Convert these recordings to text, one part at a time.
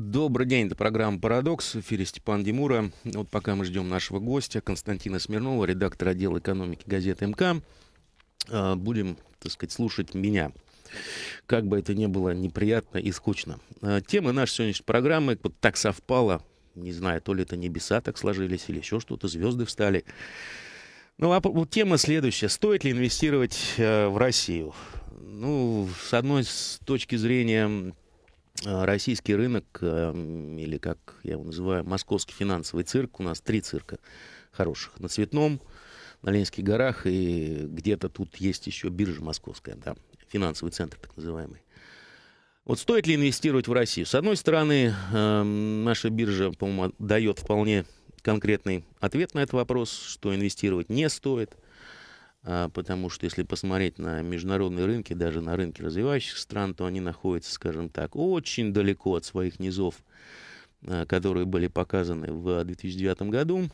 Добрый день, это программа «Парадокс». В эфире Степан Демура. Вот пока мы ждем нашего гостя, Константина Смирнова, редактор отдела экономики газеты МК, а, будем, так сказать, слушать меня. Как бы это ни было неприятно и скучно. А, тема нашей сегодняшней программы вот так совпала. Не знаю, то ли это небеса так сложились, или еще что-то, звезды встали. Ну, а вот тема следующая. Стоит ли инвестировать э, в Россию? Ну, с одной с точки зрения российский рынок, эм, или как я его называю, московский финансовый цирк, у нас три цирка хороших. На Цветном, на Ленинских горах, и где-то тут есть еще биржа московская, да, финансовый центр так называемый. Вот стоит ли инвестировать в Россию? С одной стороны, эм, наша биржа, по-моему, дает вполне конкретный ответ на этот вопрос, что инвестировать не стоит – потому что если посмотреть на международные рынки, даже на рынки развивающихся стран, то они находятся, скажем так, очень далеко от своих низов, а, которые были показаны в 2009 году.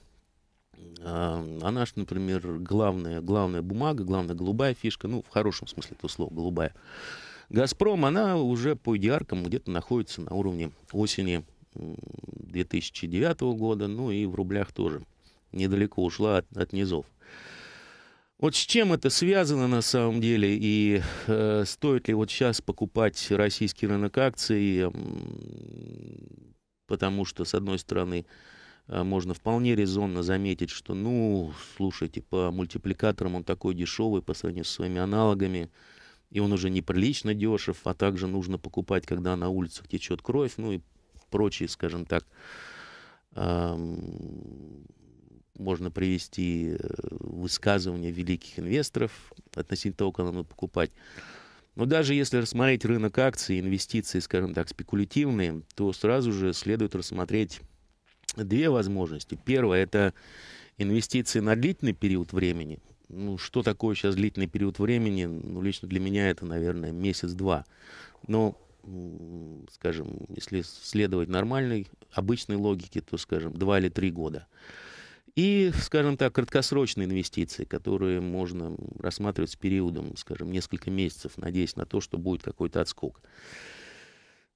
А, а наш, например, главная, главная бумага, главная голубая фишка, ну, в хорошем смысле этого слова, голубая, «Газпром», она уже по идиаркам где-то находится на уровне осени 2009 года, ну и в рублях тоже недалеко ушла от, от низов. Вот с чем это связано на самом деле? И э, стоит ли вот сейчас покупать российский рынок акций, э, потому что, с одной стороны, э, можно вполне резонно заметить, что, ну, слушайте, по мультипликаторам он такой дешевый по сравнению с своими аналогами, и он уже неприлично дешев, а также нужно покупать, когда на улицах течет кровь, ну и прочие, скажем так, можно привести э, высказывания великих инвесторов относительно того, как надо покупать. Но даже если рассмотреть рынок акций, инвестиции, скажем так, спекулятивные, то сразу же следует рассмотреть две возможности. Первое – это инвестиции на длительный период времени. Ну, что такое сейчас длительный период времени? Ну, лично для меня это, наверное, месяц-два. Но, скажем, если следовать нормальной, обычной логике, то, скажем, два или три года – и, скажем так, краткосрочные инвестиции, которые можно рассматривать с периодом, скажем, несколько месяцев, надеясь на то, что будет какой-то отскок.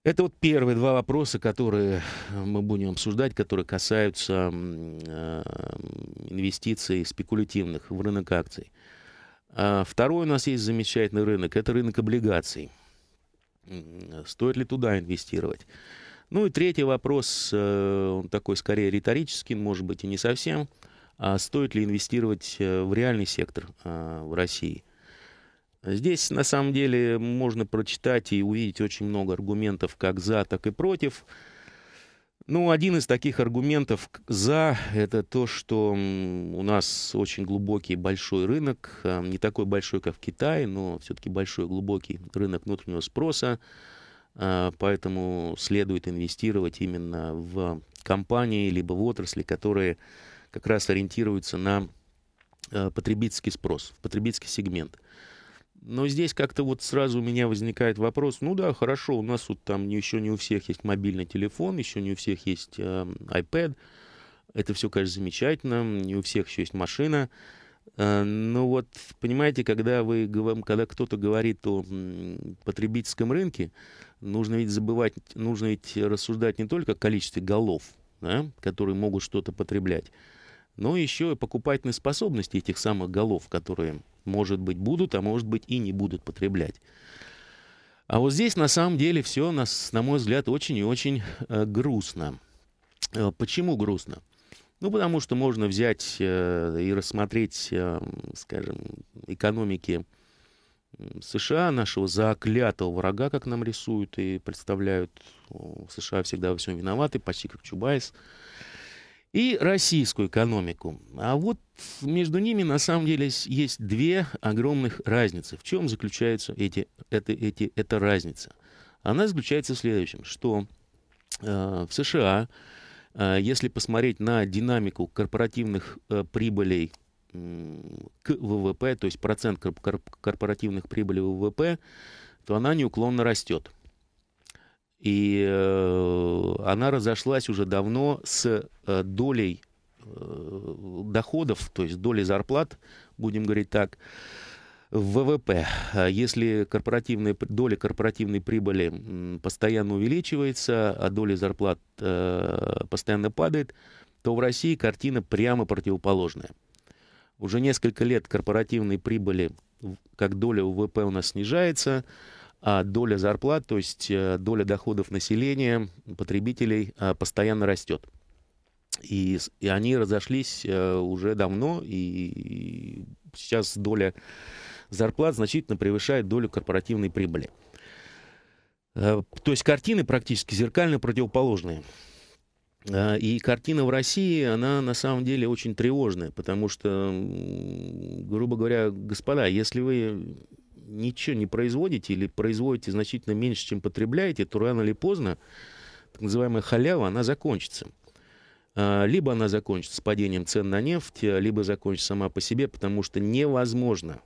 Это вот первые два вопроса, которые мы будем обсуждать, которые касаются э, инвестиций спекулятивных в рынок акций. А второй у нас есть замечательный рынок, это рынок облигаций. Стоит ли туда инвестировать? Ну и третий вопрос, э, он такой скорее риторический, может быть и не совсем. А стоит ли инвестировать э, в реальный сектор э, в России? Здесь на самом деле можно прочитать и увидеть очень много аргументов как за, так и против. Ну, один из таких аргументов за – это то, что у нас очень глубокий большой рынок, не такой большой, как в Китае, но все-таки большой глубокий рынок внутреннего спроса. А, поэтому следует инвестировать именно в компании либо в отрасли, которые как раз ориентируются на а, потребительский спрос, в потребительский сегмент. Но здесь как-то вот сразу у меня возникает вопрос, ну да, хорошо, у нас вот там еще не у всех есть мобильный телефон, еще не у всех есть э, iPad, это все, конечно, замечательно, не у всех еще есть машина, э, но вот, понимаете, когда, вы, когда кто-то говорит о потребительском рынке, нужно ведь забывать, нужно ведь рассуждать не только о количестве голов, да, которые могут что-то потреблять, но еще и покупательной способности этих самых голов, которые, может быть, будут, а может быть и не будут потреблять. А вот здесь на самом деле все, на, на мой взгляд, очень и очень э, грустно. Э, почему грустно? Ну, потому что можно взять э, и рассмотреть, э, скажем, экономики США, нашего заклятого врага, как нам рисуют и представляют. США всегда во всем виноваты, почти как Чубайс. И российскую экономику. А вот между ними на самом деле есть две огромных разницы. В чем заключается эти, это, эти, эта разница? Она заключается в следующем, что э, в США, если посмотреть на динамику корпоративных э, прибылей к ВВП, то есть процент корпоративных прибылей ВВП, то она неуклонно растет. И э, она разошлась уже давно с э, долей доходов, то есть долей зарплат, будем говорить так, в ВВП. Если корпоративная, доля корпоративной прибыли постоянно увеличивается, а доля зарплат э, постоянно падает, то в России картина прямо противоположная. Уже несколько лет корпоративной прибыли, как доля ВВП у нас снижается, а доля зарплат, то есть э, доля доходов населения, потребителей э, постоянно растет. И, и они разошлись э, уже давно, и сейчас доля зарплат значительно превышает долю корпоративной прибыли. То есть картины практически зеркально противоположные. И картина в России, она на самом деле очень тревожная, потому что, грубо говоря, господа, если вы ничего не производите или производите значительно меньше, чем потребляете, то рано или поздно так называемая халява, она закончится. А, либо она закончится с падением цен на нефть, либо закончится сама по себе, потому что невозможно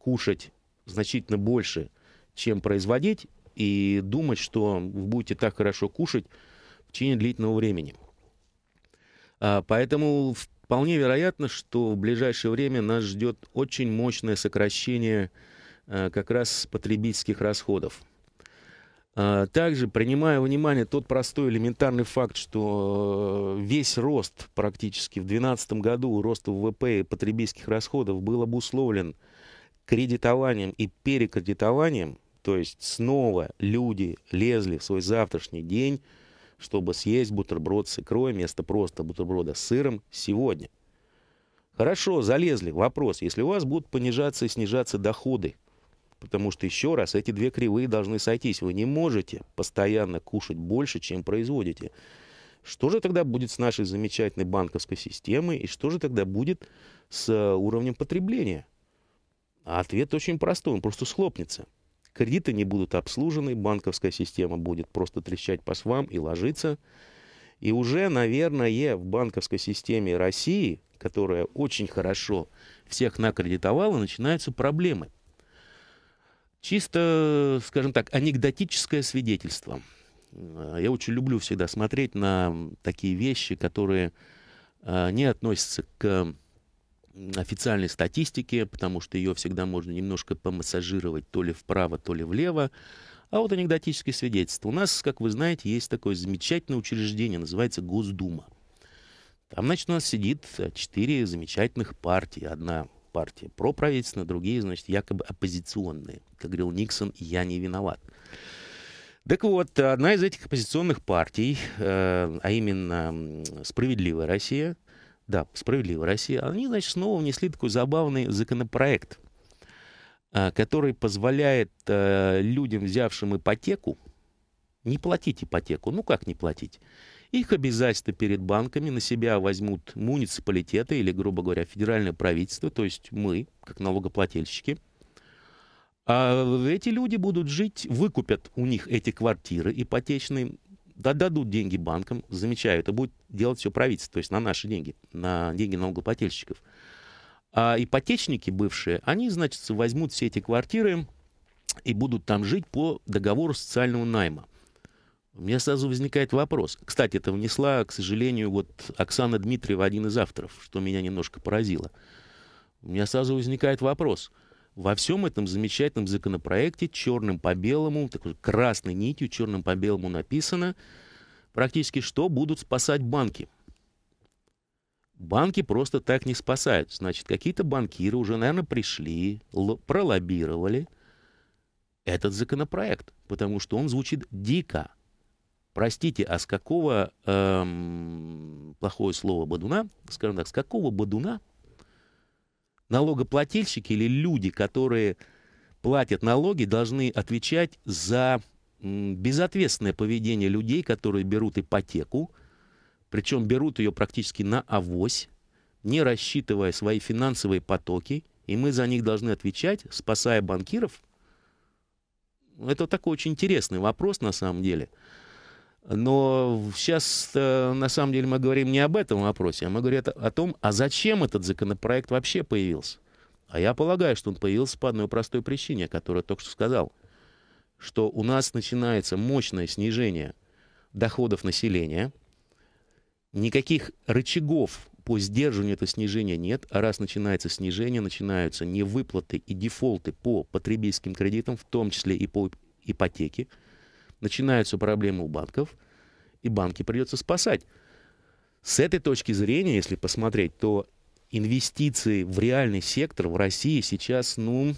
кушать значительно больше, чем производить, и думать, что вы будете так хорошо кушать в течение длительного времени. А, поэтому вполне вероятно, что в ближайшее время нас ждет очень мощное сокращение Э, как раз потребительских расходов. А, также, принимая во внимание тот простой элементарный факт, что э, весь рост практически в 2012 году, рост ВВП и потребительских расходов был обусловлен кредитованием и перекредитованием, то есть снова люди лезли в свой завтрашний день, чтобы съесть бутерброд с икрой вместо просто бутерброда с сыром сегодня. Хорошо, залезли. Вопрос, если у вас будут понижаться и снижаться доходы, Потому что, еще раз, эти две кривые должны сойтись. Вы не можете постоянно кушать больше, чем производите. Что же тогда будет с нашей замечательной банковской системой и что же тогда будет с э, уровнем потребления? А ответ очень простой, он просто схлопнется. Кредиты не будут обслужены, банковская система будет просто трещать по свам и ложиться. И уже, наверное, в банковской системе России, которая очень хорошо всех накредитовала, начинаются проблемы – Чисто, скажем так, анекдотическое свидетельство. Я очень люблю всегда смотреть на такие вещи, которые а, не относятся к официальной статистике, потому что ее всегда можно немножко помассажировать то ли вправо, то ли влево. А вот анекдотическое свидетельство. У нас, как вы знаете, есть такое замечательное учреждение, называется Госдума. Там, значит, у нас сидит четыре замечательных партии. Одна партия проправительственная, другие, значит, якобы оппозиционные. Как говорил Никсон, я не виноват. Так вот, одна из этих оппозиционных партий, э, а именно «Справедливая Россия», да, «Справедливая Россия», они, значит, снова внесли такой забавный законопроект, э, который позволяет э, людям, взявшим ипотеку, не платить ипотеку. Ну, как не платить? Их обязательства перед банками на себя возьмут муниципалитеты или, грубо говоря, федеральное правительство, то есть мы, как налогоплательщики. А эти люди будут жить, выкупят у них эти квартиры ипотечные, дадут деньги банкам, замечаю, это будет делать все правительство, то есть на наши деньги, на деньги налогоплательщиков. А ипотечники бывшие, они, значит, возьмут все эти квартиры и будут там жить по договору социального найма. У меня сразу возникает вопрос. Кстати, это внесла, к сожалению, вот Оксана Дмитриева, один из авторов, что меня немножко поразило. У меня сразу возникает вопрос. Во всем этом замечательном законопроекте черным по белому, такой красной нитью, черным по белому написано практически, что будут спасать банки. Банки просто так не спасают. Значит, какие-то банкиры уже, наверное, пришли, пролоббировали этот законопроект, потому что он звучит дико. Простите, а с какого, эм, плохое слово, бадуна, скажем так, с какого бадуна налогоплательщики или люди, которые платят налоги, должны отвечать за безответственное поведение людей, которые берут ипотеку, причем берут ее практически на авось, не рассчитывая свои финансовые потоки, и мы за них должны отвечать, спасая банкиров. Это такой очень интересный вопрос на самом деле – но сейчас, э, на самом деле, мы говорим не об этом вопросе, а мы говорим о том, а зачем этот законопроект вообще появился. А я полагаю, что он появился по одной простой причине, которую я только что сказал, что у нас начинается мощное снижение доходов населения, никаких рычагов по сдерживанию это снижения нет, а раз начинается снижение, начинаются невыплаты и дефолты по потребительским кредитам, в том числе и по ипотеке, начинаются проблемы у банков, и банки придется спасать. С этой точки зрения, если посмотреть, то инвестиции в реальный сектор в России сейчас, ну,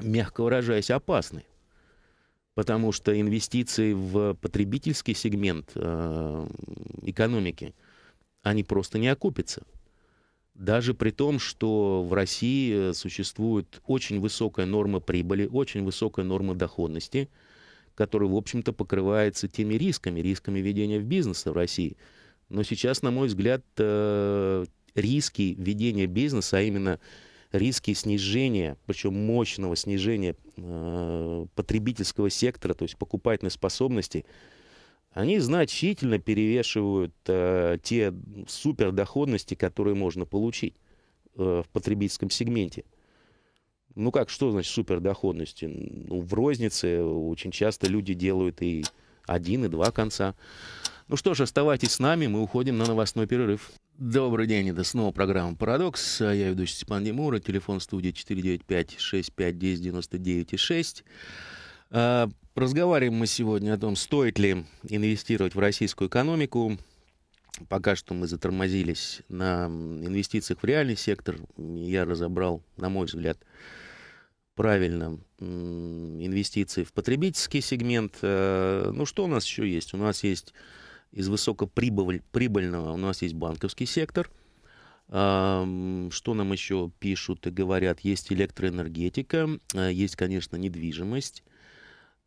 мягко выражаясь, опасны. Потому что инвестиции в потребительский сегмент э, экономики, они просто не окупятся. Даже при том, что в России существует очень высокая норма прибыли, очень высокая норма доходности, которая, в общем-то, покрывается теми рисками, рисками ведения в бизнесе в России. Но сейчас, на мой взгляд, э, риски ведения бизнеса, а именно риски снижения, причем мощного снижения э, потребительского сектора, то есть покупательной способности, они значительно перевешивают э, те супердоходности, которые можно получить в потребительском сегменте. Ну как, что значит супердоходности? Ну, в рознице очень часто люди делают и один, и два конца. Ну что ж, оставайтесь с нами, мы уходим на новостной перерыв. Добрый день, это снова программа «Парадокс». Я ведущий Степан Демура, телефон студии 495-6510-99-6. А, разговариваем мы сегодня о том, стоит ли инвестировать в российскую экономику. Пока что мы затормозились на инвестициях в реальный сектор. Я разобрал, на мой взгляд, правильно инвестиции в потребительский сегмент. А, ну, что у нас еще есть? У нас есть из высокоприбыльного у нас есть банковский сектор. Что нам еще пишут и говорят? Есть электроэнергетика, а, есть, конечно, недвижимость.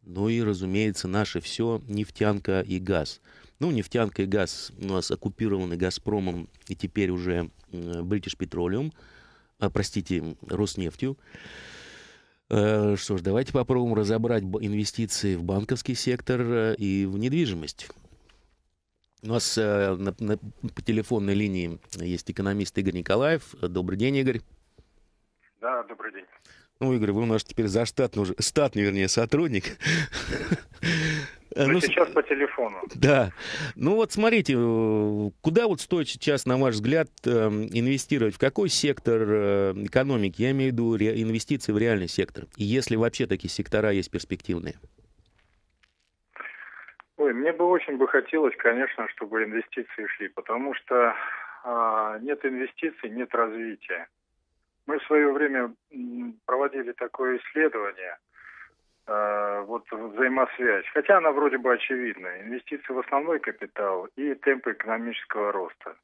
Ну и, разумеется, наше все нефтянка и газ. Ну, нефтянка и газ у нас оккупированы «Газпромом» и теперь уже British Petroleum, а, простите, Роснефтью. А, что ж, давайте попробуем разобрать инвестиции в банковский сектор э, и в недвижимость. У нас э, на, на, по телефонной линии есть экономист Игорь Николаев. Добрый день, Игорь. Да, добрый день. Ну, Игорь, вы у нас теперь заштатный уже, штатный, вернее, сотрудник. Ну, ну, сейчас по телефону. Да. Ну вот смотрите, куда вот стоит сейчас, на ваш взгляд, эм, инвестировать? В какой сектор э, экономики? Я имею в виду инвестиции в реальный сектор. И если вообще такие сектора есть перспективные? Ой, мне бы очень бы хотелось, конечно, чтобы инвестиции шли, потому что а, нет инвестиций, нет развития. Мы в свое время проводили такое исследование, а, вот взаимосвязь, хотя она вроде бы очевидна. Инвестиции в основной капитал и темпы экономического роста.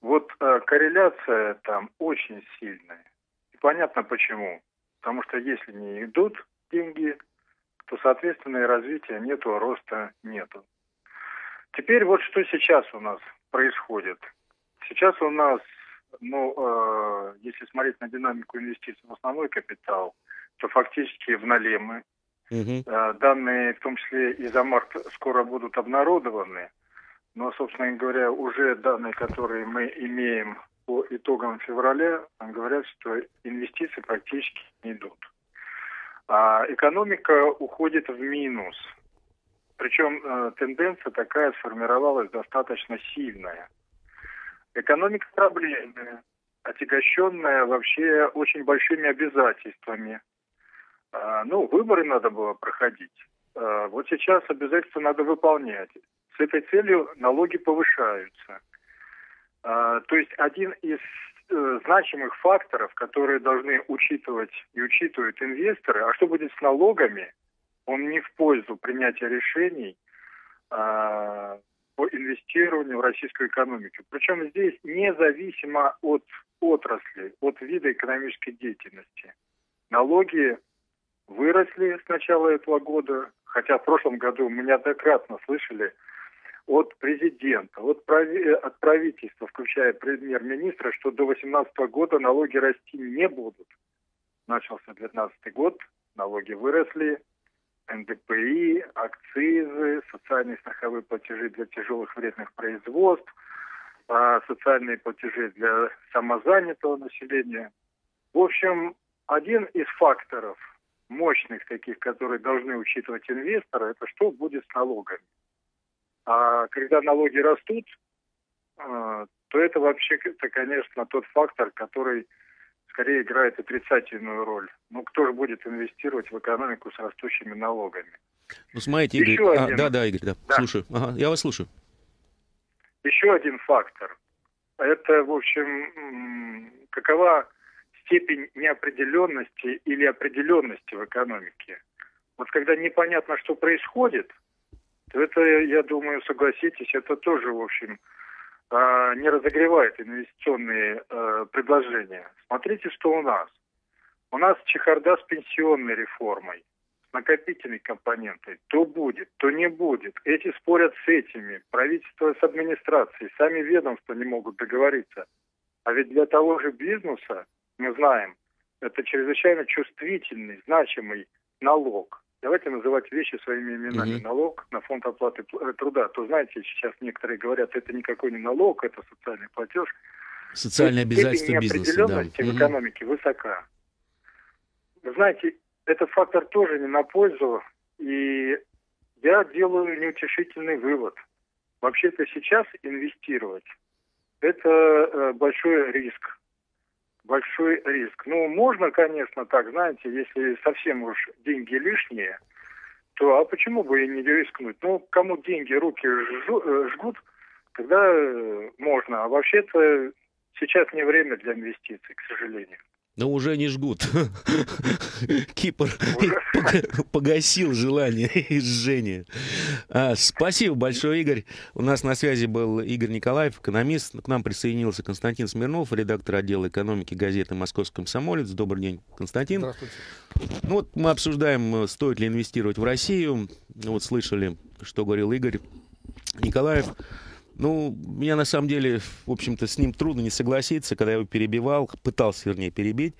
Вот а, корреляция там очень сильная. И понятно почему. Потому что если не идут деньги то, соответственно, и развития нету, а роста нету. Теперь вот что сейчас у нас происходит. Сейчас у нас, ну, э, если смотреть на динамику инвестиций в основной капитал, то фактически в нале мы. Угу. Э, данные, в том числе и за март, скоро будут обнародованы. Но, собственно говоря, уже данные, которые мы имеем по итогам февраля, говорят, что инвестиции практически не идут а экономика уходит в минус. Причем э, тенденция такая сформировалась достаточно сильная. Экономика проблемная, отягощенная вообще очень большими обязательствами. Э, ну, выборы надо было проходить. Э, вот сейчас обязательства надо выполнять. С этой целью налоги повышаются. Э, то есть один из Э, значимых факторов, которые должны учитывать и учитывают инвесторы. А что будет с налогами? Он не в пользу принятия решений а, по инвестированию в российскую экономику. Причем здесь независимо от отрасли, от вида экономической деятельности. Налоги выросли с начала этого года, хотя в прошлом году мы неоднократно слышали от президента, от, прави, от правительства, включая премьер-министра, что до 2018 года налоги расти не будут. Начался 2019 год, налоги выросли, НДПИ, акцизы, социальные страховые платежи для тяжелых вредных производств, а, социальные платежи для самозанятого населения. В общем, один из факторов мощных таких, которые должны учитывать инвесторы, это что будет с налогами. А когда налоги растут, а, то это вообще, это, конечно, тот фактор, который скорее играет отрицательную роль. Ну, кто же будет инвестировать в экономику с растущими налогами? Ну, смотрите, Игорь. Еще а, один... Да, да, Игорь, да. да. Слушаю. Ага, я вас слушаю. Еще один фактор. Это, в общем, какова степень неопределенности или определенности в экономике. Вот когда непонятно, что происходит, то это, я думаю, согласитесь, это тоже, в общем, а, не разогревает инвестиционные э, предложения. Смотрите, что у нас. У нас чехарда с пенсионной реформой, с накопительной компонентой. То будет, то не будет. Эти спорят с этими. Правительство с администрацией. Сами ведомства не могут договориться. А ведь для того же бизнеса, мы знаем, это чрезвычайно чувствительный, значимый налог давайте называть вещи своими именами. Угу. Налог на фонд оплаты э, труда. То знаете, сейчас некоторые говорят, это никакой не налог, это социальный платеж. Социальное обязательство бизнеса, да. в экономике высока. Вы знаете, этот фактор тоже не на пользу, и я делаю неутешительный вывод. Вообще-то сейчас инвестировать – это э, большой риск большой риск. Ну, можно, конечно, так, знаете, если совсем уж деньги лишние, то а почему бы и не рискнуть? Ну, кому деньги руки э, жгут, тогда э, можно. А вообще-то сейчас не время для инвестиций, к сожалению. Но уже не жгут. Кипр погасил желание и жжение. А, спасибо большое, Игорь. У нас на связи был Игорь Николаев, экономист. К нам присоединился Константин Смирнов, редактор отдела экономики газеты «Московский комсомолец». Добрый день, Константин. Здравствуйте. Ну, вот мы обсуждаем, стоит ли инвестировать в Россию. Вот слышали, что говорил Игорь Николаев. Ну, меня на самом деле, в общем-то, с ним трудно не согласиться, когда я его перебивал, пытался, вернее, перебить.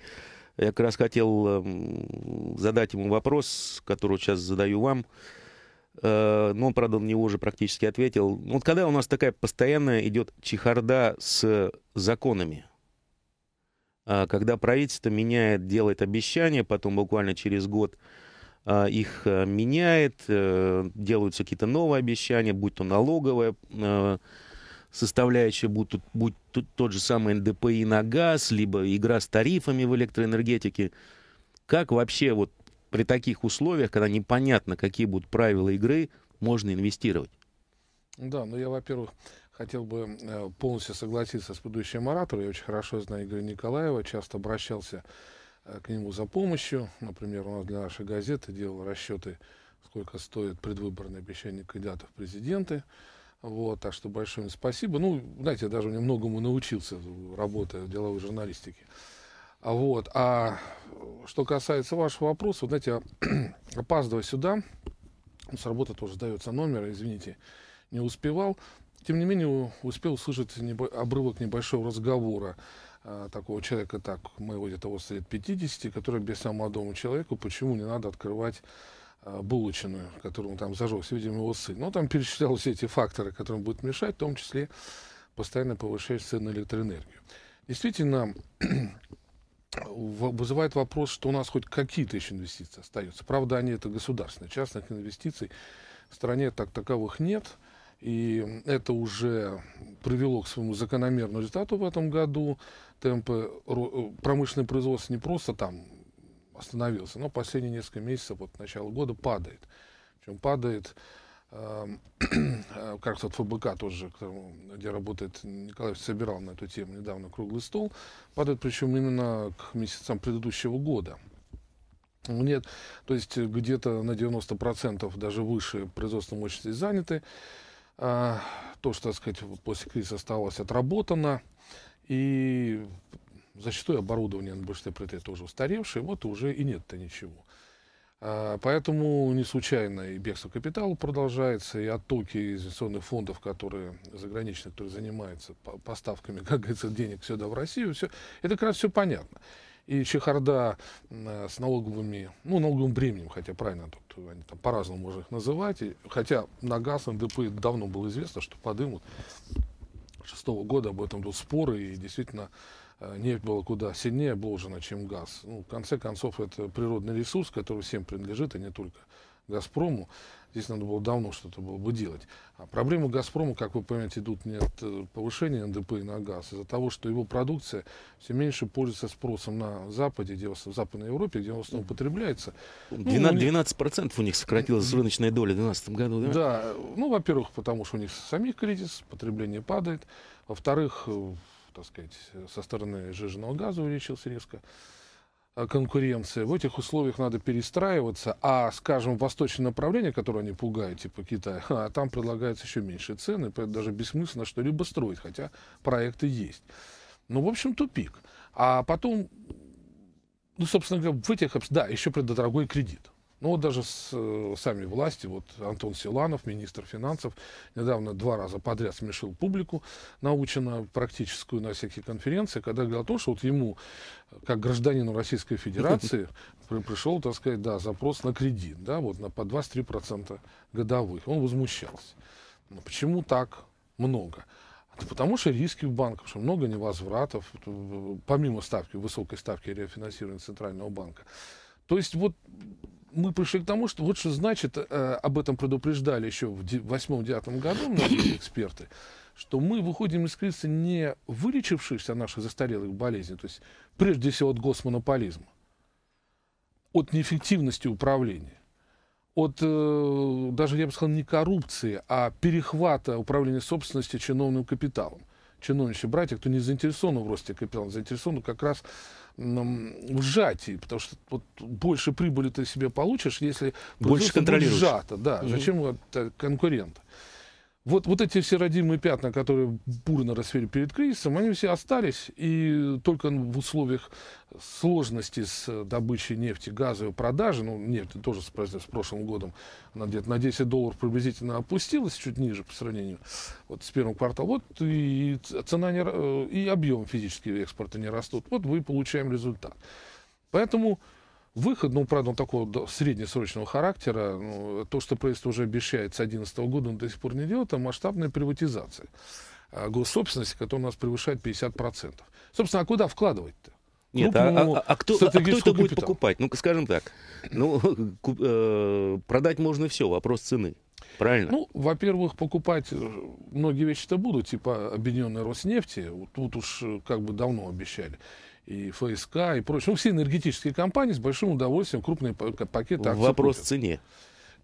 Я как раз хотел э, задать ему вопрос, который сейчас задаю вам. Э, но он, правда, на него уже практически ответил. Ну, вот когда у нас такая постоянная идет чехарда с законами, э, когда правительство меняет, делает обещания, потом буквально через год а, их э, меняет, э, делаются какие-то новые обещания, будь то налоговая э, составляющая, будь, будь тот же самый НДПИ на газ, либо игра с тарифами в электроэнергетике. Как вообще вот при таких условиях, когда непонятно, какие будут правила игры, можно инвестировать? Да, ну я, во-первых, хотел бы полностью согласиться с предыдущим оратором. Я очень хорошо знаю Игоря Николаева, часто обращался к нему за помощью. Например, у нас для нашей газеты делал расчеты, сколько стоит предвыборное обещание кандидатов в президенты. Вот, так что большое им спасибо. Ну, знаете, я даже немногому научился, работая в деловой журналистике. А вот, а что касается вашего вопроса, вот, знаете, опаздывая сюда, с работы тоже сдается номер, извините, не успевал. Тем не менее, успел услышать обрывок небольшого разговора а, такого человека, так, моего где-то возраста лет 50, который объяснял молодому человеку, почему не надо открывать а, булочную, которую он там зажегся, видимо, его сын. Но там перечислял все эти факторы, которые будут мешать, в том числе постоянно повышать цены на электроэнергию. Действительно, вызывает вопрос, что у нас хоть какие-то еще инвестиции остаются. Правда, они это государственные. Частных инвестиций в стране так таковых нет. И это уже привело к своему закономерному результату в этом году темпы э, промышленного производства не просто там остановился, но последние несколько месяцев, вот начало года, падает. Причем падает, эм, э, как вот ФБК тоже, где работает Николай собирал на эту тему недавно круглый стол, падает причем именно к месяцам предыдущего года. Нет, то есть где-то на 90% даже выше производственной мощности заняты. А, то, что, так сказать, после кризиса осталось отработано, и зачастую оборудование на большинстве предприятий тоже устаревшее, вот уже и нет-то ничего. А, поэтому не случайно и бегство капитала продолжается, и оттоки инвестиционных фондов, которые заграничных, которые занимаются поставками, как говорится, денег сюда в Россию, все, это как раз все понятно. И чехарда с налоговыми, ну, налоговым бременем, хотя правильно тут они там по-разному можно их называть, и, хотя на газ НДП давно было известно, что подымут шестого года об этом был спор, и действительно э, нефть была куда сильнее обложена, чем газ. Ну, в конце концов, это природный ресурс, который всем принадлежит, а не только «Газпрому». Здесь надо было давно что-то было бы делать. А проблемы «Газпрома», как вы понимаете, идут не от э, повышения НДП на газ, а из-за того, что его продукция все меньше пользуется спросом на Западе, где, в Западной Европе, где в основном потребляется. 12%, ну, 12 у них сократилась рыночная доля в 2012 году, да? Да. Ну, во-первых, потому что у них самих кризис, потребление падает. Во-вторых, э, так сказать, со стороны жиженного газа увеличился резко. Конкуренция. В этих условиях надо перестраиваться, а, скажем, восточное направление, которое они пугают, типа Китая, а там предлагается еще меньше цены, поэтому даже бессмысленно что-либо строить, хотя проекты есть. Ну, в общем, тупик. А потом, ну, собственно говоря, в этих, да, еще преддорогой кредит. Ну вот даже с, э, сами власти, вот Антон Силанов, министр финансов, недавно два раза подряд смешил публику, научено практическую на всяких конференциях, когда говорил о том, что вот ему, как гражданину Российской Федерации, пришел, так сказать, да, запрос на кредит, да, вот на по 23% годовых. Он возмущался. Но ну, почему так много? Потому что риски в банках, что много невозвратов, помимо ставки, высокой ставки рефинансирования Центрального банка. То есть вот мы пришли к тому, что вот что значит, э, об этом предупреждали еще в 2008-2009 году многие эксперты, что мы выходим из кризиса не вылечившись от наших застарелых болезней, то есть прежде всего от госмонополизма, от неэффективности управления, от, э, даже я бы сказал, не коррупции, а перехвата управления собственностью чиновным капиталом. Чиновничьи братья, кто не заинтересован в росте капитала, заинтересован как раз в сжатии, потому что вот больше прибыли ты себе получишь, если больше контролируешь. сжато, да. Угу. Зачем вот, конкурент? Вот, вот эти все родимые пятна, которые бурно расцвели перед кризисом, они все остались, и только в условиях сложности с добычей нефти, газа и продажи, ну, нефть тоже с, с прошлым годом она где-то на 10 долларов приблизительно опустилась, чуть ниже по сравнению вот, с первым кварталом, вот и цена не, э, и объем физического экспорта не растут, вот мы получаем результат. Поэтому Выход, ну, правда, он такого среднесрочного характера, ну, то, что правительство уже обещает с 2011 года, он до сих пор не делает, это масштабная приватизация а, госсобственности, которая у нас превышает 50%. Собственно, а куда вкладывать-то? Нет, а, а, а, кто, а кто это будет покупать? Ну, скажем так, ну, э, продать можно все, вопрос цены. Правильно? Ну, во-первых, покупать э, многие вещи-то будут, типа объединенной Роснефти, тут уж э, как бы давно обещали и ФСК, и прочее. Ну, все энергетические компании с большим удовольствием крупные пакеты акций Вопрос купят. цене.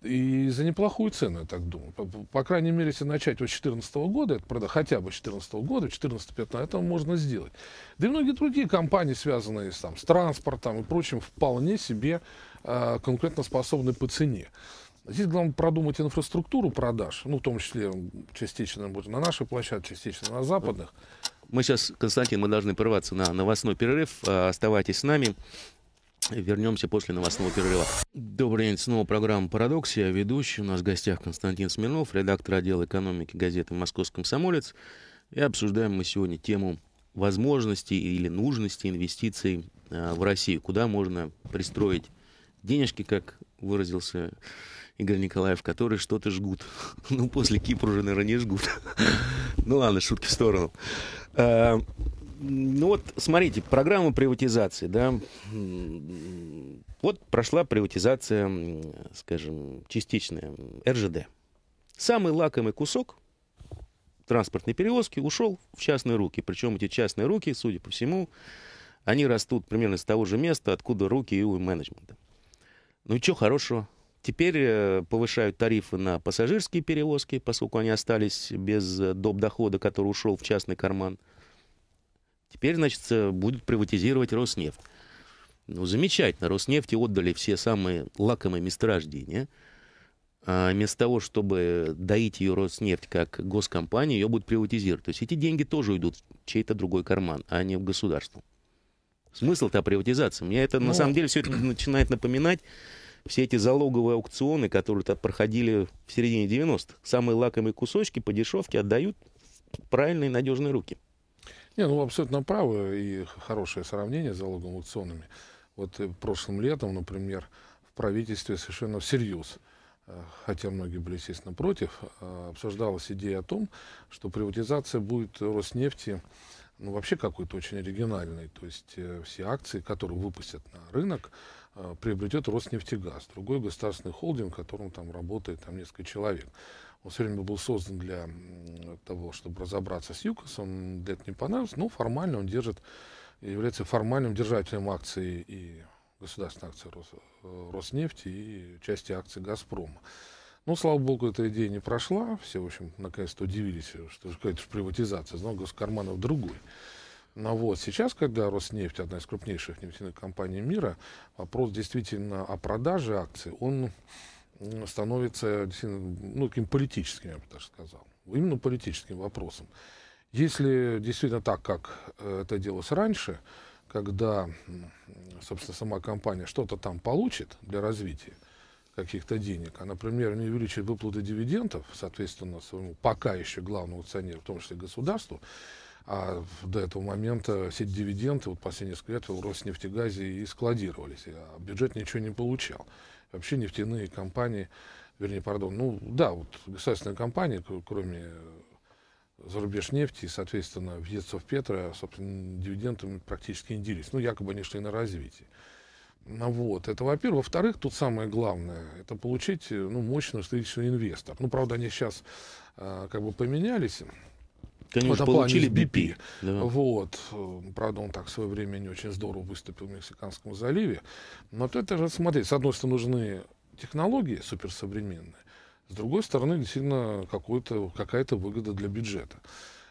И за неплохую цену, я так думаю. По, по крайней мере, если начать вот с 2014 года, это, правда, хотя бы с 2014 года, 2014-2015, это можно сделать. Да и многие другие компании, связанные с, там, с транспортом и прочим, вполне себе э, конкурентоспособны по цене. Здесь главное продумать инфраструктуру продаж, ну, в том числе частично на нашей площадке, частично на западных. Мы сейчас, Константин, мы должны прорваться на новостной перерыв. А, оставайтесь с нами. Вернемся после новостного перерыва. Добрый день, снова программа «Парадоксия». Ведущий у нас в гостях Константин Смирнов, редактор отдела экономики газеты «Московский комсомолец». И обсуждаем мы сегодня тему возможности или нужности инвестиций а, в Россию. Куда можно пристроить денежки, как выразился Игорь Николаев, которые что-то жгут. Ну, после Кипра уже, наверное, не жгут. Ну ладно, шутки в сторону. Э, ну вот, смотрите, программа приватизации, да. Вот прошла приватизация, скажем, частичная, РЖД. Самый лакомый кусок транспортной перевозки ушел в частные руки. Причем эти частные руки, судя по всему, они растут примерно с того же места, откуда руки и у менеджмента. Ну и что хорошего? Теперь э, повышают тарифы на пассажирские перевозки, поскольку они остались без э, доп. дохода, который ушел в частный карман. Теперь, значит, э, будут приватизировать Роснефть. Ну, замечательно. Роснефти отдали все самые лакомые месторождения. А вместо того, чтобы доить ее Роснефть как госкомпанию, ее будут приватизировать. То есть эти деньги тоже уйдут в чей-то другой карман, а не в государство. Смысл-то приватизации. Мне это, ну, на самом деле, все это начинает напоминать все эти залоговые аукционы, которые -то проходили в середине 90-х, самые лакомые кусочки по дешевке отдают в правильные надежные руки. Не, ну абсолютно правы и хорошее сравнение с залоговыми аукционами. Вот э, прошлым летом, например, в правительстве совершенно всерьез, э, хотя многие были, естественно, против, э, обсуждалась идея о том, что приватизация будет Роснефти ну, вообще какой-то очень оригинальной. То есть все акции, которые выпустят на рынок, приобретет Роснефтегаз, другой государственный холдинг, в котором там работает там несколько человек. Он все время был создан для того, чтобы разобраться с ЮКОСом, для этого не понравилось, но формально он держит, является формальным держателем акций и государственной акции Рос, э, Роснефти и части акций Газпрома. Ну, слава богу, эта идея не прошла. Все, в общем, наконец-то удивились, что какая-то приватизация. Знал госкарманов другой. Но вот сейчас, когда Роснефть, одна из крупнейших нефтяных компаний мира, вопрос действительно о продаже акций, он становится ну, таким политическим, я бы даже сказал. Именно политическим вопросом. Если действительно так, как э, это делалось раньше, когда, собственно, сама компания что-то там получит для развития, каких-то денег, а, например, не увеличит выплаты дивидендов, соответственно, своему пока еще главному акционеру, в том числе государству, а до этого момента все дивиденды, вот последние несколько лет в Роснефтегазе и складировались, а бюджет ничего не получал. Вообще нефтяные компании, вернее, пардон, ну да, вот государственные компании, кроме зарубеж нефти, и, соответственно, в Петро, собственно, дивидендами практически не делились. Ну, якобы они шли на развитие. Ну вот, это во-первых. Во-вторых, тут самое главное, это получить ну, мощный стратегический инвестор. Ну, правда, они сейчас а, как бы поменялись. Конечно, получили BP. Да. Вот. Правда, он так в свое время не очень здорово выступил в Мексиканском заливе. Но это же, смотрите, с одной стороны, нужны технологии суперсовременные, с другой стороны, действительно, какая-то выгода для бюджета.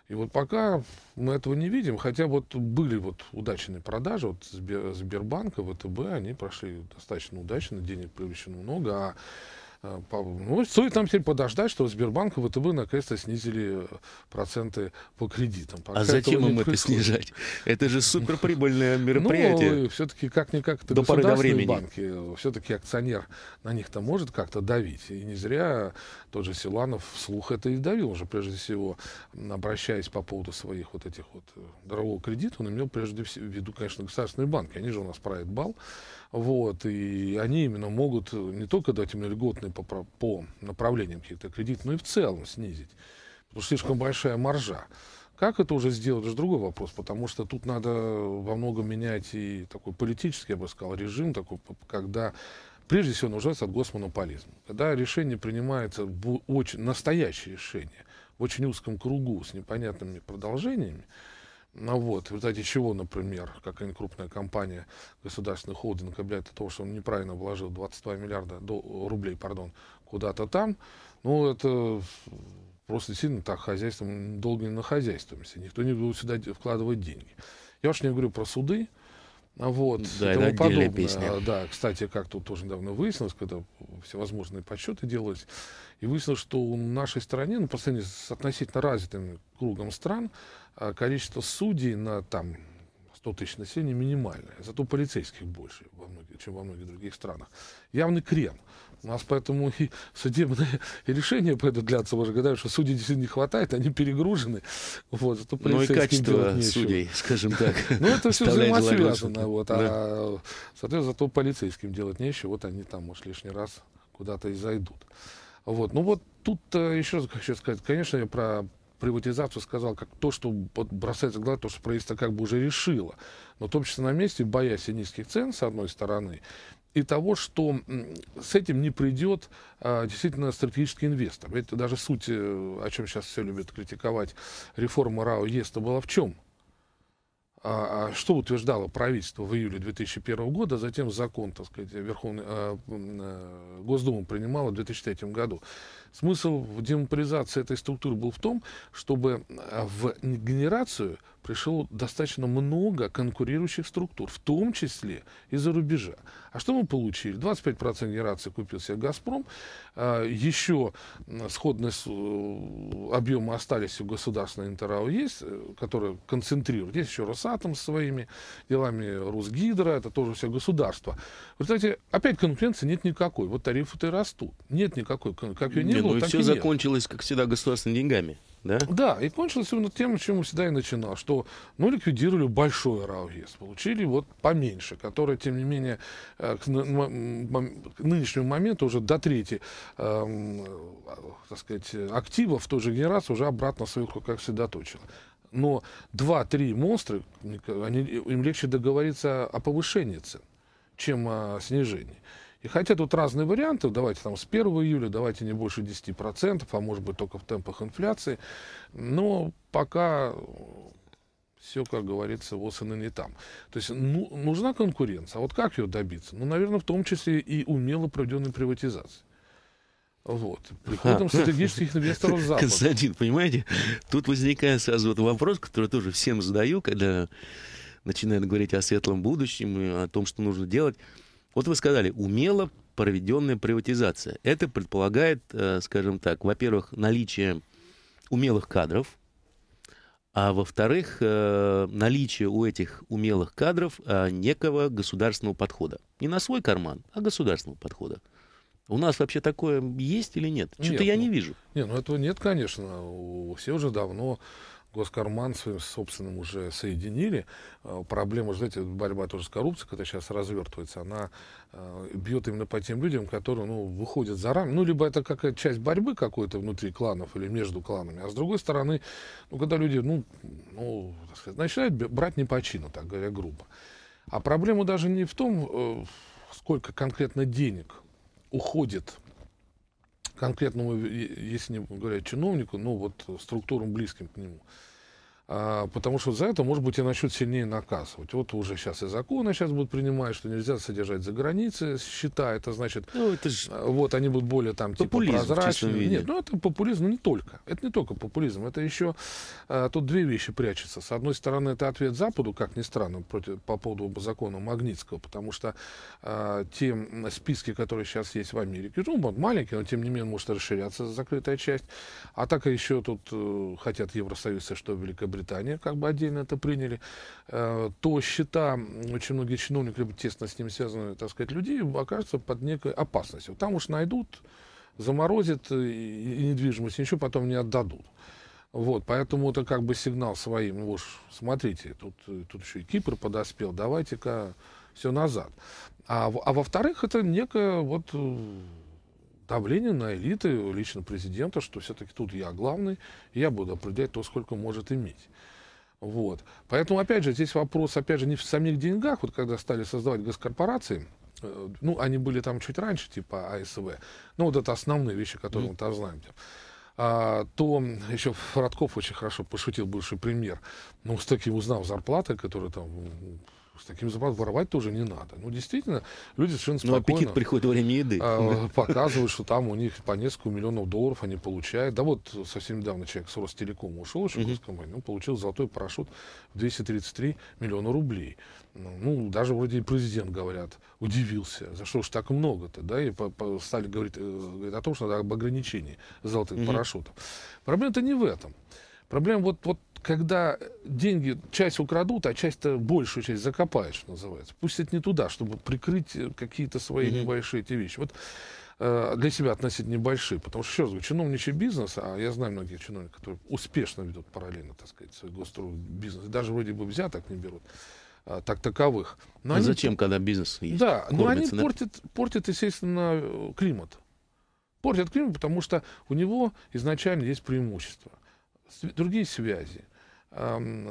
И вот пока мы этого не видим, хотя вот были вот удачные продажи, вот Сбербанка, ВТБ, они прошли достаточно удачно, денег привлечено много, а Э, ну, стоит нам теперь подождать, что Сбербанк и ВТБ наконец-то снизили проценты по кредитам. Пока а зачем им это снижать? Это же суперприбыльное ну, мероприятие. Ну, все-таки как-никак это до государственные банки. Все-таки акционер на них-то может как-то давить. И не зря тот же Силанов вслух это и давил уже, прежде всего, обращаясь по поводу своих вот этих вот э, дорогого кредита, он имел прежде всего в виду, конечно, государственные банки. Они же у нас правят бал. Вот, и они именно могут не только дать им льготные по, по направлениям каких-то кредитов, но и в целом снизить. Потому что слишком большая маржа. Как это уже сделать, это другой вопрос, потому что тут надо во многом менять и такой политический, я бы сказал, режим, такой, когда прежде всего нуждается от госмонополизма. Когда решение принимается, очень, настоящее решение, в очень узком кругу с непонятными продолжениями, ну вот, в результате чего, например, какая-нибудь крупная компания, государственный холдинг объявляет о том, что он неправильно вложил 22 миллиарда до, рублей пардон, куда-то там, ну, это просто действительно так хозяйством долго не на хозяйствуемся. Никто не будет сюда вкладывать деньги. Я уж не говорю про суды, а вот, да, это отдельная песня. А, да, кстати, как тут тоже недавно выяснилось, когда всевозможные подсчеты делались, и выяснилось, что у нашей стране, ну, по сравнению с относительно развитым кругом стран, количество судей на там 100 тысяч населения минимальное. Зато полицейских больше, во многих, чем во многих других странах. Явный крен. У нас поэтому и судебные решения по этому длятся уже года, что судей действительно не хватает, они перегружены. Вот, зато ну и качество судей, скажем так. Ну, это все взаимосвязано. Вот, а, соответственно, зато полицейским делать нечего. Вот они там, может, лишний раз куда-то и зайдут. Вот. Ну вот тут еще хочу сказать, конечно, я про приватизацию сказал как то, что бросается в глаза, то, что правительство как бы уже решило. Но том числе на месте, боясь низких цен, с одной стороны, и того, что с этим не придет а, действительно стратегический инвестор. Ведь даже суть, э, о чем сейчас все любят критиковать, реформа РАО ЕСТа была в чем? А, а что утверждало правительство в июле 2001 года, затем закон, так сказать, Верховный, а, а, Госдума принимала в 2003 году. Смысл в демонополизации этой структуры был в том, чтобы а, в генерацию пришло достаточно много конкурирующих структур, в том числе и за рубежа. А что мы получили? 25% генерации купил себе «Газпром», а, еще сходные э, объемы остались у государственного «Интерау» есть, э, которые концентрируют. Есть еще «Росатом» со своими делами, «Русгидро», это тоже все государство. В результате опять конкуренции нет никакой. Вот тарифы-то и растут. Нет никакой, как ее не, не было, ну, так все и закончилось, как всегда, государственными деньгами да? Да, и кончилось именно тем, чем всегда и начинал, что, ну, ликвидировали большой РАОЕС, получили вот поменьше, который, тем не менее, э, к, нынешнему моменту уже до трети, э, так сказать, активов той же генерации уже обратно в своих руках сосредоточило. Но два-три монстра, они, им легче договориться о повышении цен. чем о снижении. И хотя тут разные варианты, давайте там с 1 июля, давайте не больше 10%, а может быть только в темпах инфляции, но пока все, как говорится, и не там. То есть ну, нужна конкуренция. А вот как ее добиться? Ну, наверное, в том числе и умело проведенной приватизации. Вот. Приходом стратегических инвесторов Запада. Константин, понимаете, тут возникает сразу вот вопрос, который тоже всем задаю, когда начинают говорить о светлом будущем и о том, что нужно делать. Вот вы сказали, умело проведенная приватизация. Это предполагает, э, скажем так, во-первых, наличие умелых кадров, а во-вторых, э, наличие у этих умелых кадров э, некого государственного подхода. Не на свой карман, а государственного подхода. У нас вообще такое есть или нет? Что-то я не ну, вижу. Нет, ну этого нет, конечно. Все уже давно госкарман своим собственным уже соединили. А, проблема, знаете, борьба тоже с коррупцией, которая сейчас развертывается, она э, бьет именно по тем людям, которые ну, выходят за рамки. Ну, либо это какая-то часть борьбы какой-то внутри кланов или между кланами, а с другой стороны, ну, когда люди, ну, ну сказать, начинают брать не по чину, так говоря, грубо. А проблема даже не в том, э, сколько конкретно денег уходит конкретному, если не говоря чиновнику, ну вот структурам близким к нему. А, потому что за это, может быть, и начнут сильнее наказывать. Вот уже сейчас и законы сейчас будут принимать, что нельзя содержать за границей счета. Это значит, ну, это ж... А, вот они будут более там типа прозрачные. Нет, ну это популизм, но не только. Это не только популизм, это еще а, тут две вещи прячутся. С одной стороны, это ответ Западу, как ни странно, против, по поводу закона Магнитского, потому что а, те списки, которые сейчас есть в Америке, ну, вот маленькие, но тем не менее может расширяться закрытая часть. А так еще тут э, хотят Евросоюз, что Великобритания Британия как бы отдельно это приняли, э, то счета очень многие чиновники, либо тесно с ним связанные, так сказать, людей окажутся под некой опасностью. Там уж найдут, заморозят и, и недвижимость, ничего потом не отдадут. Вот, поэтому это как бы сигнал своим, ну уж смотрите, тут, тут еще и Кипр подоспел, давайте-ка все назад. А, а во-вторых, это некое вот э, давление на элиты, лично президента, что все-таки тут я главный, я буду определять то, сколько может иметь. Вот. Поэтому, опять же, здесь вопрос, опять же, не в самих деньгах. Вот когда стали создавать госкорпорации, э, ну, они были там чуть раньше, типа АСВ, ну, вот это основные вещи, которые mm. мы там знаем. А, то еще Фродков очень хорошо пошутил, бывший премьер. Ну, с таким узнав зарплаты, которые там с таким запасом воровать тоже не надо. Ну, действительно, люди совершенно спокойно... Ну, аппетит приходит во время еды. Э, показывают, что там у них по несколько миллионов долларов они получают. Да вот совсем недавно человек с Ростелекома ушел из компании, он получил золотой парашют в 233 миллиона рублей. Ну, ну, даже вроде и президент, говорят, удивился, за что ж так много-то, да, и по, по, стали говорить, э, говорить о том, что надо об ограничении золотых парашютов. Проблема-то не в этом. Проблема вот, вот когда деньги часть украдут, а часть-то большую часть закопают, что называется. Пусть это не туда, чтобы прикрыть э, какие-то свои mm-hmm. небольшие эти вещи. Вот э, для себя относительно небольшие. Потому что, еще раз говорю, чиновничий бизнес, а я знаю многих чиновников, которые успешно ведут параллельно, так сказать, свой бизнес, даже вроде бы взяток не берут а, так таковых. Но а они, зачем, когда бизнес есть? Да, но они на... портят, портят, естественно, климат. Портят климат, потому что у него изначально есть преимущество. Другие связи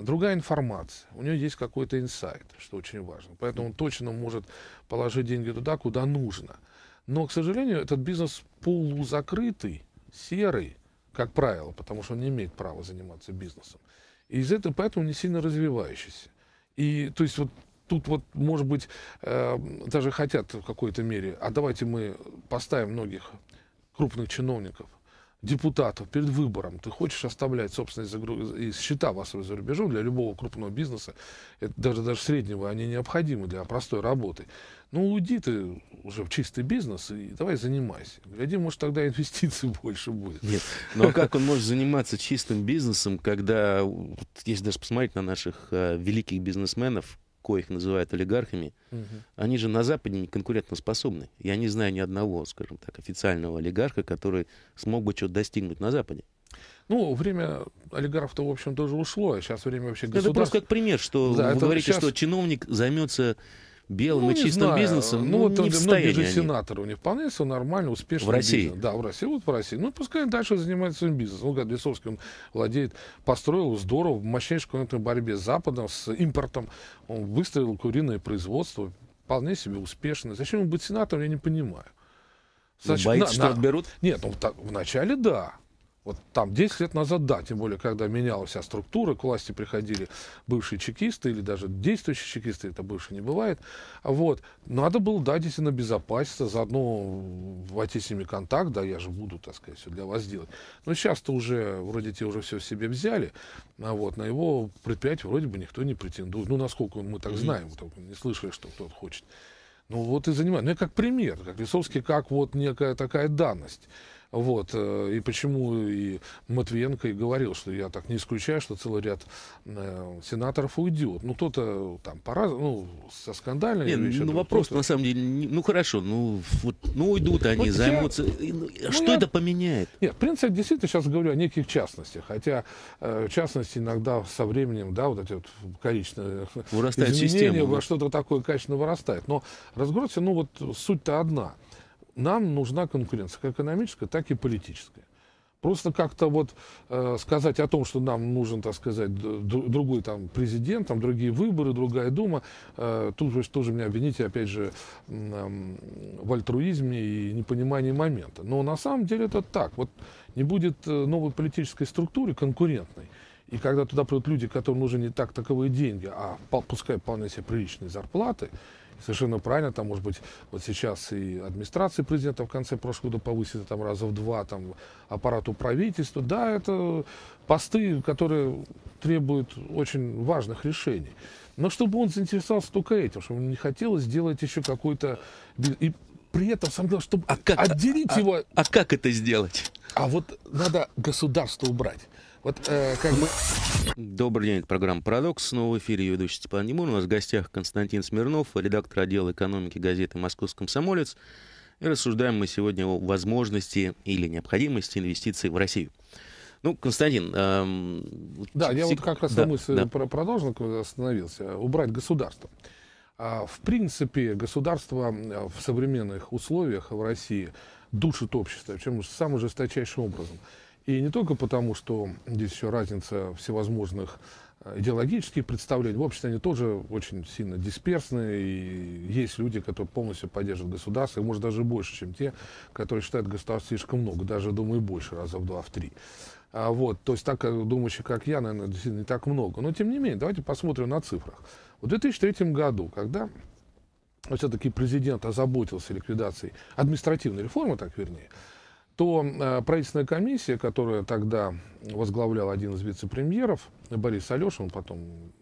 другая информация, у нее есть какой-то инсайт, что очень важно. Поэтому он точно может положить деньги туда, куда нужно. Но, к сожалению, этот бизнес полузакрытый, серый, как правило, потому что он не имеет права заниматься бизнесом. И из этого поэтому не сильно развивающийся. И то есть вот тут вот, может быть, э, даже хотят в какой-то мере, а давайте мы поставим многих крупных чиновников депутатов перед выбором, ты хочешь оставлять собственность и счета вас за рубежом для любого крупного бизнеса, это даже, даже среднего, они необходимы для простой работы. Ну, уйди ты уже в чистый бизнес и давай занимайся. Гляди, может, тогда инвестиций больше будет. Нет, ну а как он может заниматься чистым бизнесом, когда, если даже посмотреть на наших э, великих бизнесменов, коих называют олигархами, угу. они же на Западе не конкурентоспособны. Я не знаю ни одного, скажем так, официального олигарха, который смог бы что-то достигнуть на Западе. Ну, время олигархов-то, в общем, тоже ушло, а сейчас время вообще государства... Это просто как пример, что да, вы говорите, сейчас... что чиновник займется белым ну, и чистым знаю. бизнесом, ну, ну вот не в многие же сенаторы, у них вполне все нормально, успешно. В России? Бизнес. Да, в России, вот в России. Ну, пускай дальше занимается своим бизнесом. Ну, как Лисовский, он владеет, построил здорово, в мощнейшей конкурентной борьбе с Западом, с импортом. Он выстроил куриное производство, вполне себе успешный. Зачем ему быть сенатором, я не понимаю. Значит, боится, на, что на... отберут? Нет, ну так, вначале да. Вот там 10 лет назад, да, тем более, когда менялась вся структура, к власти приходили бывшие чекисты или даже действующие чекисты, это бывшие не бывает. Вот. Надо было, да, действительно безопаситься, заодно войти с ними контакт, да, я же буду, так сказать, все для вас делать. Но сейчас-то уже, вроде те уже все себе взяли, а вот, на его предприятие вроде бы никто не претендует. Ну, насколько мы так знаем, только не слышали, что кто-то хочет. Ну, вот и занимает. Ну, я как пример, как Лисовский, как вот некая такая данность. Вот. Э, и почему и Матвиенко и говорил, что я так не исключаю, что целый ряд э, сенаторов уйдет. Ну, кто-то там пора, ну, со скандальной Нет, вещью. Ну, вопрос, на самом деле, не, ну, хорошо, ну, вот, ну, уйдут они, вот займутся. Я, ну, что я, это поменяет? Нет, в принципе, действительно сейчас говорю о неких частностях. Хотя э, частности иногда со временем, да, вот эти вот количественные Вырастает изменения, система, да. что-то такое качественно вырастает. Но разгрузка, ну, вот суть-то одна – нам нужна конкуренция, как экономическая, так и политическая. Просто как-то вот э, сказать о том, что нам нужен, так сказать, другой там президент, там другие выборы, другая дума, э, тут вы тоже меня обвините, опять же, э, в альтруизме и непонимании момента. Но на самом деле это так. Вот не будет э, новой политической структуры конкурентной, и когда туда придут люди, которым нужны не так таковые деньги, а пускай вполне себе приличные зарплаты, совершенно правильно, там, может быть, вот сейчас и администрация президента в конце прошлого года повысит там раза в два, там, аппарату правительства. Да, это посты, которые требуют очень важных решений. Но чтобы он заинтересовался только этим, чтобы ему не хотелось сделать еще какой-то... И при этом, сам дело, чтобы а как, отделить а, его... А как это сделать? А вот надо государство убрать. Вот э, как бы... Добрый день, это программа «Парадокс». Снова в эфире ведущий Степан Немон. У нас в гостях Константин Смирнов, редактор отдела экономики газеты «Московский комсомолец». И рассуждаем мы сегодня о возможности или необходимости инвестиций в Россию. Ну, Константин... Эм, да, я вот как раз да, на мысли да. продолжил, остановился. Убрать государство. А, в принципе, государство в современных условиях в России душит общество, причем самым жесточайшим образом. И не только потому, что здесь еще разница всевозможных э, идеологических представлений. В обществе они тоже очень сильно дисперсные, и есть люди, которые полностью поддерживают государство, и может даже больше, чем те, которые считают государство слишком много, даже, думаю, больше, раза в два, в три. А вот, то есть так э, думающих, как я, наверное, действительно не так много. Но, тем не менее, давайте посмотрим на цифрах. В 2003 году, когда все-таки президент озаботился ликвидацией административной реформы, так вернее, то э, правительственная комиссия, которая тогда возглавлял один из вице-премьеров, Борис Алешин, потом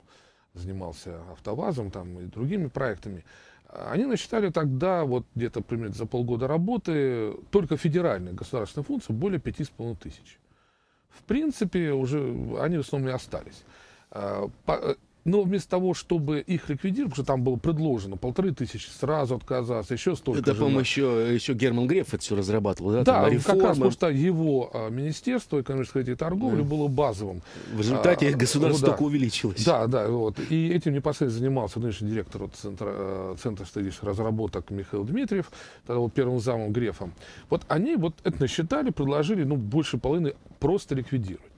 занимался автовазом там, и другими проектами, они насчитали тогда, вот где-то примерно за полгода работы, только федеральные государственные функции более 5,5 тысяч. В принципе, уже они в основном и остались. Но вместо того, чтобы их ликвидировать, потому что там было предложено полторы тысячи, сразу отказаться, еще столько Это, по-моему, еще, еще Герман Греф это все разрабатывал, да? Да, там, как раз потому что его а, Министерство экономической и торговли да. было базовым. В результате а, государство да. только увеличилось. Да, да, вот. И этим непосредственно занимался нынешний директор вот, Центра, э, Центра стратегических разработок Михаил Дмитриев, тогда вот первым замом Грефом. Вот они вот это насчитали, предложили, ну, больше половины просто ликвидировать.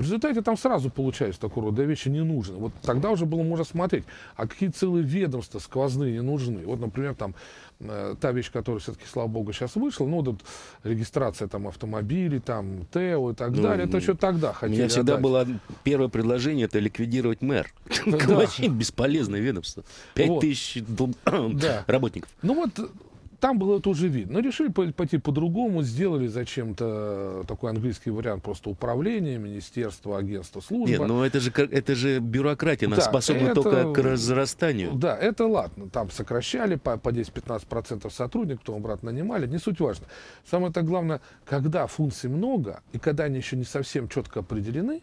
В результате там сразу получается такого рода вещи не нужны. Вот тогда уже было можно смотреть, а какие целые ведомства сквозные не нужны. Вот, например, там э, та вещь, которая все-таки, слава богу, сейчас вышла, ну, вот регистрация там автомобилей, там, ТЭО и так ну, далее, это еще тогда хотели У меня всегда отдать. было первое предложение, это ликвидировать мэр. Вообще бесполезное ведомство. Пять тысяч работников. Ну вот там было это уже видно. Но решили пойти по-другому, сделали зачем-то такой английский вариант просто управления, министерства, агентства, службы. Нет, ну это же, это же бюрократия, она да, способна это, только к разрастанию. Да, это ладно. Там сокращали по, по 10-15% сотрудников, потом обратно нанимали, не суть важно. Самое-то главное, когда функций много, и когда они еще не совсем четко определены,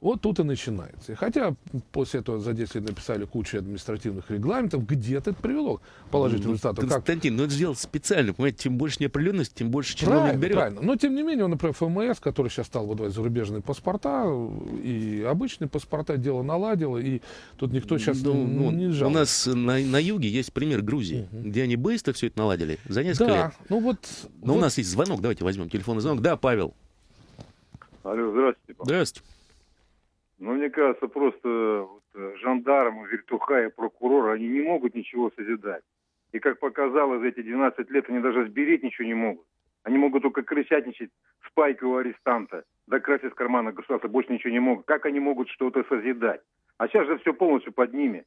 вот тут и начинается. И хотя после этого за 10 лет написали кучу административных регламентов, где-то это привело к положительным результатам. Константин, как... ну это сделал специально, понимаете, тем больше неопределенности, тем больше чиновник правильно, берет. Правильно, но тем не менее, он, например, ФМС, который сейчас стал выдавать зарубежные паспорта, и обычные паспорта дело наладило, и тут никто сейчас ну, ну, не жалуется. У нас на, на юге есть пример Грузии, угу. где они быстро все это наладили, за несколько да, лет. ну вот... Но вот... у нас есть звонок, давайте возьмем телефонный звонок. Да, Павел. Алло, здравствуйте. Павел. Здравствуйте. Ну, мне кажется, просто вот, э, жандармы, вертуха и прокуроры, они не могут ничего созидать. И как показалось, за эти 12 лет они даже сберечь ничего не могут. Они могут только крысятничать с пайкой у арестанта, да красть из кармана государства, больше ничего не могут. Как они могут что-то созидать? А сейчас же все полностью под ними.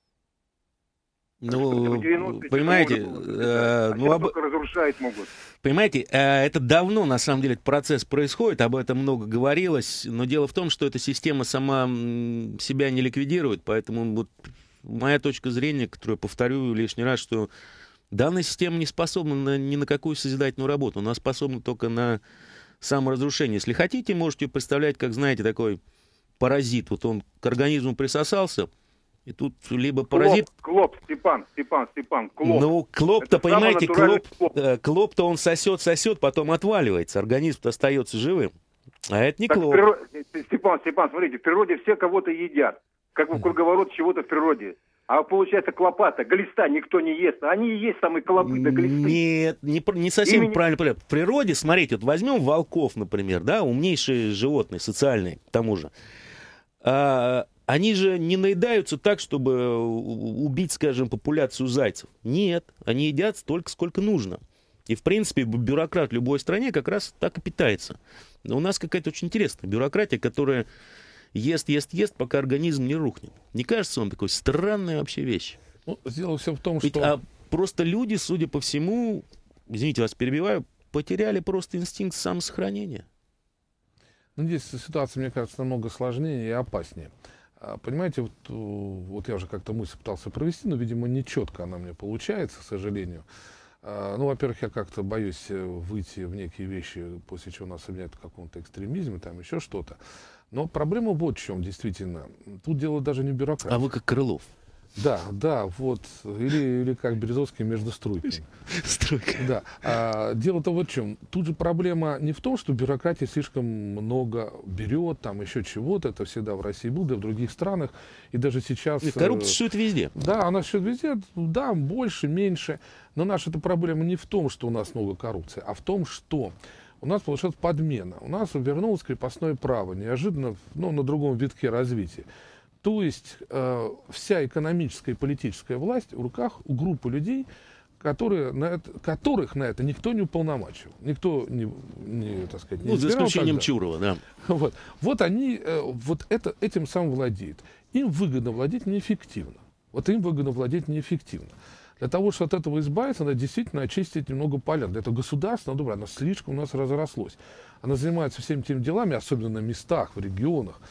Ну, понимаете, э, ну, об... разрушать могут. Понимаете, э, это давно, на самом деле, этот процесс происходит, об этом много говорилось, но дело в том, что эта система сама себя не ликвидирует, поэтому вот моя точка зрения, которую повторю лишний раз, что данная система не способна на, ни на какую созидательную работу, она способна только на саморазрушение. Если хотите, можете представлять, как, знаете, такой паразит, вот он к организму присосался, и тут либо паразит... Клоп, клоп Степан, Степан, Степан, клоп. Ну, клоп-то, понимаете, клоп, клоп. Э, клоп-то он сосет, сосет, потом отваливается. Организм-то остается живым. А это не так клоп. Природ... Степан, Степан, смотрите, в природе все кого-то едят. Как в круговорот чего-то в природе. А получается клопата, глиста никто не ест. Они и есть самые клопы, да глисты. Нет, не, не совсем Имени... правильно. В природе, смотрите, вот возьмем волков, например, да, умнейшие животные, социальные, к тому же. А, они же не наедаются так, чтобы убить, скажем, популяцию зайцев. Нет, они едят столько, сколько нужно. И, в принципе, бюрократ в любой стране как раз так и питается. Но у нас какая-то очень интересная бюрократия, которая ест, ест, ест, пока организм не рухнет. Не кажется вам такой странная вообще вещь? Ну, дело все в том, Ведь, что... А просто люди, судя по всему, извините, вас перебиваю, потеряли просто инстинкт самосохранения. Ну, здесь ситуация, мне кажется, намного сложнее и опаснее. А, понимаете, вот, вот я уже как-то мысль пытался провести, но, видимо, не четко она мне получается, к сожалению. А, ну, во-первых, я как-то боюсь э, выйти в некие вещи, после чего нас обвиняют в каком-то экстремизме, там еще что-то. Но проблема вот в чем, действительно. Тут дело даже не в бюрократии. А вы как Крылов. Да, да, вот. Или, или как Березовский между струйками. Струйка. Да. А, дело-то вот в чем. Тут же проблема не в том, что бюрократия слишком много берет, там еще чего-то. Это всегда в России было, да в других странах. И даже сейчас... И коррупция существует везде. Да, она существует везде. Да, больше, меньше. Но наша эта проблема не в том, что у нас много коррупции, а в том, что у нас получилась подмена. У нас вернулось крепостное право, неожиданно ну, на другом витке развития. То есть э, вся экономическая и политическая власть в руках у группы людей, которые на это, которых на это никто не уполномачивал. Никто не, не так сказать, не Ну, за исключением тогда. Чурова, да. Вот, вот они э, вот это, этим самым владеют. Им выгодно владеть неэффективно. Вот им выгодно владеть неэффективно. Для того, чтобы от этого избавиться, надо действительно очистить немного поля. Для этого государство, ну, оно слишком у нас разрослось. Оно занимается всеми теми делами, особенно на местах, в регионах,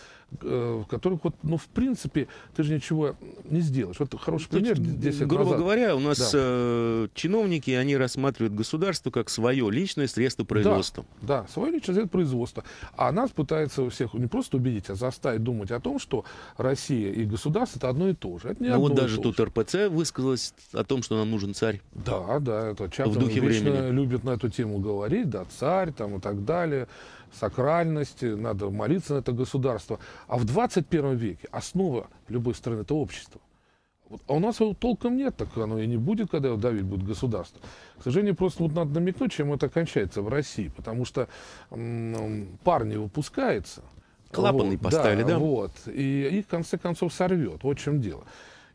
в которых вот, ну, в принципе, ты же ничего не сделаешь. Вот хороший пример 10 Грубо назад. говоря, у нас да. э, чиновники, они рассматривают государство как свое личное средство производства. Да, да, свое личное средство производства. А нас пытаются всех не просто убедить, а заставить думать о том, что Россия и государство это одно и то же. Это не ну вот даже тут. РПЦ высказалась о том, что нам нужен царь. Да, да, это Чапман в духе времени. любит на эту тему говорить, да, царь там и так далее сакральности, надо молиться на это государство. А в 21 веке основа любой страны – это общество. Вот, а у нас его толком нет, так оно и не будет, когда его давить будет государство. К сожалению, просто вот надо намекнуть, чем это кончается в России, потому что м- пар не выпускается. Клапаны вот, поставили, да, да? Вот, и их в конце концов сорвет. Вот в чем дело.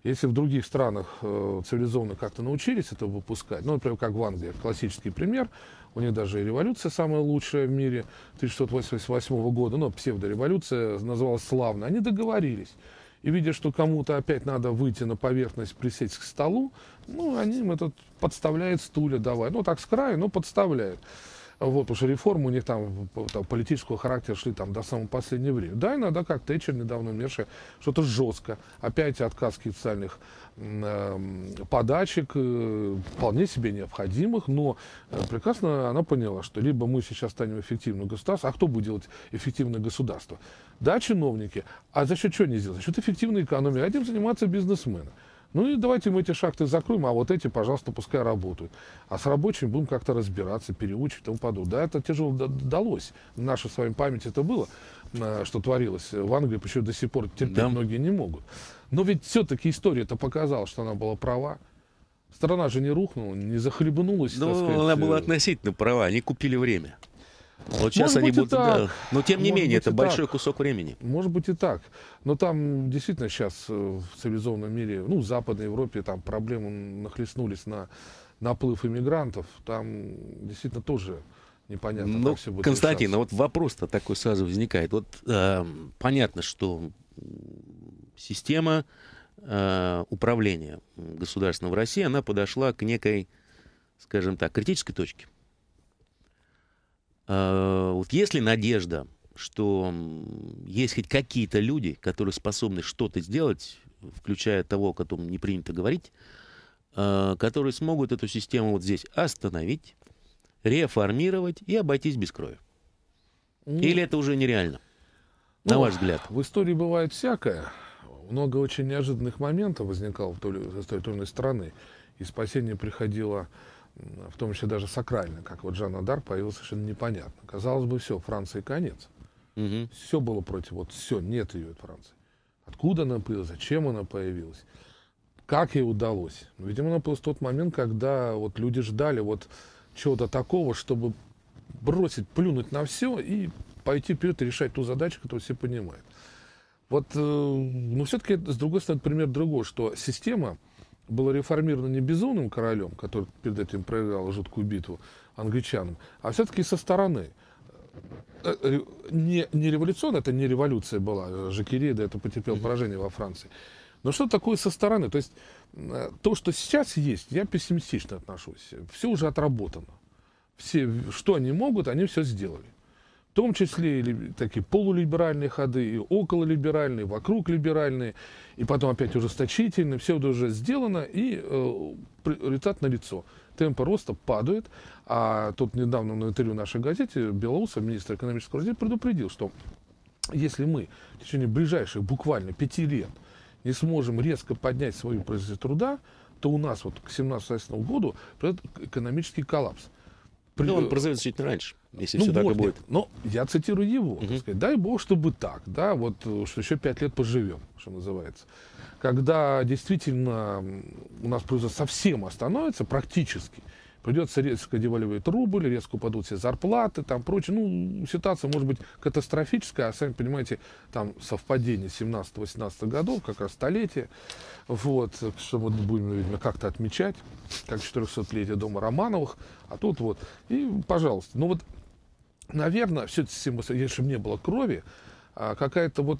Если в других странах э, цивилизованно как-то научились это выпускать, ну, например, как в Англии, классический пример, у них даже революция самая лучшая в мире 1688 года, ну, псевдореволюция называлась славной, они договорились. И видя, что кому-то опять надо выйти на поверхность, присесть к столу, ну, они им этот подставляют стулья, давай. Ну, так с краю, но подставляют. Вот, потому что реформы у них там, там политического характера шли там до самого последнего времени. Да, иногда, как Тэтчер недавно умершая, что-то жестко. Опять отказ социальных э, подачек, э, вполне себе необходимых, но э, прекрасно она поняла, что либо мы сейчас станем эффективным государством, а кто будет делать эффективное государство? Да, чиновники. А за счет чего не сделать? За счет эффективной экономии. Этим занимаются бизнесмены. Ну и давайте мы эти шахты закроем, а вот эти, пожалуйста, пускай работают. А с рабочими будем как-то разбираться, переучить и тому подобное. Да, это тяжело далось. В нашей с вами памяти это было, э, что творилось в Англии, почему до сих пор терпеть да. многие не могут. Но ведь все-таки история это показала, что она была права. Страна же не рухнула, не захлебнулась. Ну, она была э, относительно права, они купили время. Вот сейчас Может они будут... Да. Но тем не Может менее, это большой так. кусок времени. Может быть и так. Но там действительно сейчас э, в цивилизованном мире, ну, в Западной Европе, там проблемы нахлестнулись на наплыв иммигрантов, там действительно тоже непонятно, ну, как все будет Константин, а решаться. вот вопрос-то такой сразу возникает. Вот э, понятно, что система э, управления государственного в России, она подошла к некой, скажем так, критической точке. Э, вот есть ли надежда, что есть хоть какие-то люди, которые способны что-то сделать, включая того, о котором не принято говорить, э, которые смогут эту систему вот здесь остановить, реформировать и обойтись без крови? Или это уже нереально? На ну, ваш взгляд? В истории бывает всякое. Много очень неожиданных моментов возникало в той, или- с той или иной стороны. И спасение приходило, в том числе даже сакрально, как вот Жанна Дар появилась совершенно непонятно. Казалось бы, все, Франции конец. Мгм. Все было против, вот все, нет ее от Франции. Откуда она появилась, зачем она появилась, как ей удалось. Ну, Видимо, она появилась в тот момент, когда вот люди ждали вот чего-то такого, чтобы бросить, плюнуть на все и пойти вперед и решать ту задачу, которую все понимают. Вот, э, но все-таки, с другой стороны, пример другой, что система была реформирована не безумным королем, который перед этим проиграл жуткую битву англичанам, а все-таки со стороны. Э, ре- Не, не революционная, это не революция была, э, Жакири, да, это потерпел поражение во Франции. Но что такое со стороны? То есть э, то, что сейчас есть, я пессимистично отношусь. Все уже отработано. Все, что они могут, они все сделали. В том числе такие полулиберальные ходы, и окололиберальные, вокруг либеральные, и потом опять ужесточительные. Все это уже сделано, и э, при- результат налицо. Темпы роста падают, а тут недавно на интервью нашей газете Белоусов, министр экономического развития, предупредил, что если мы в течение ближайших буквально пяти лет не сможем резко поднять свою производительность труда, то у нас вот к 17-18 году экономический коллапс. При- Ну, он произойдет чуть раньше, если ну, все так и будет. Но я цитирую его, так Мгм. сказать, дай бог, чтобы так, да, вот, э, что еще пять лет поживем, что называется. Когда действительно у нас производство совсем остановится практически, придется резко девальвировать рубль, резко упадут все зарплаты, там прочее. Ну, ситуация может быть катастрофическая, а сами понимаете, там совпадение 17-18 годов, как раз столетие, вот, что мы будем, видимо, как-то отмечать, как 400-летие дома Романовых, а тут вот, и, пожалуйста, ну вот наверное, все если бы не было крови, а, какая-то вот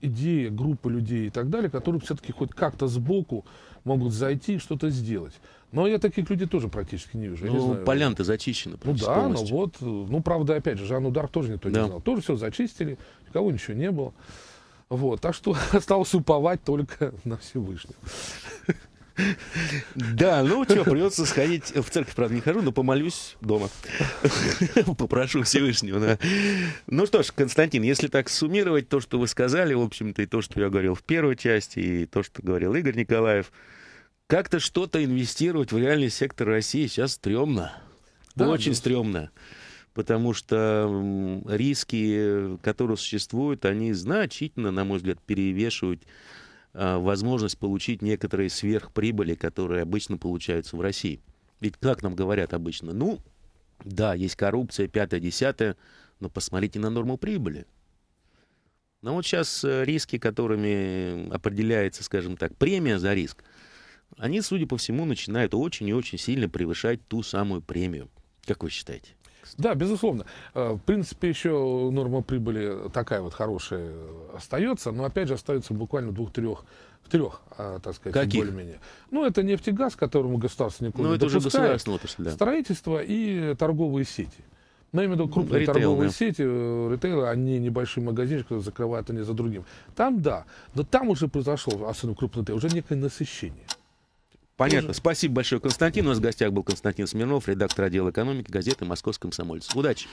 идея, группа людей и так далее, которые все-таки хоть как-то сбоку могут зайти и что-то сделать. Но я таких людей тоже практически не вижу. Я Ну, полян-то зачищены Ну да, ну вот, ну правда, опять же, Жанну Удар тоже никто Да. не знал. Тоже все зачистили, никого ничего не было. Вот, так что осталось уповать только на Всевышнего. Да, ну что, придется сходить в церковь, правда, не хожу, но помолюсь дома. Попрошу Всевышнего. да. Ну что ж, Константин, если так суммировать то, что вы сказали, в общем-то, и то, что я говорил в первой части, и то, что говорил Игорь Николаев, как-то что-то инвестировать в реальный сектор России сейчас стрёмно. Да, Очень да. стрёмно. Потому что риски, которые существуют, они значительно, на мой взгляд, перевешивают возможность получить некоторые сверхприбыли, которые обычно получаются в России. Ведь как нам говорят обычно? Ну, да, есть коррупция, пятое, десятое, но посмотрите на норму прибыли. Но вот сейчас э, риски, которыми определяется, скажем так, премия за риск, они, судя по всему, начинают очень и очень сильно превышать ту самую премию. Как вы считаете? Да, безусловно. Э, В принципе, еще норма прибыли такая вот хорошая э, остается, но опять же остается буквально двух-трех, в трех, а, так сказать, Каких? более-менее. Ну, это нефтегаз, которому государство никуда Ну, не это уже допускает, государственная отрасль, да. строительство и торговые сети. Но виду крупные Ритейл, торговые да. сети, э, ритейлы, они небольшие магазинчики, которые закрывают они за другим. Там да, но там уже произошло, особенно крупный ритейл, уже некое насыщение. Понятно. Тоже. Спасибо большое, Константин. У нас в гостях был Константин Смирнов, редактор отдела экономики газеты «Московский комсомолец». Удачи!